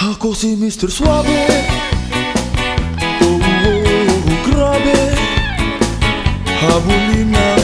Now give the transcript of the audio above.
A si mister suave Oh, oh, oh, a Abulina